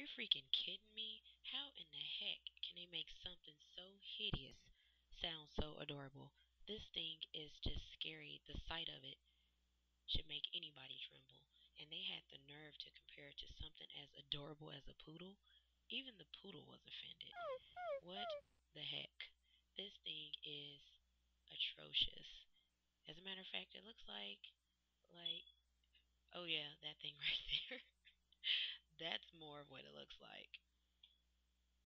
you freaking kidding me? How in the heck can they make something so hideous sound so adorable? This thing is just scary. The sight of it should make anybody tremble. And they had the nerve to compare it to something as adorable as a poodle. Even the poodle was offended. What the heck? This thing is atrocious. As a matter of fact, it looks like, like, oh yeah, that thing right there. That's more of what it looks like.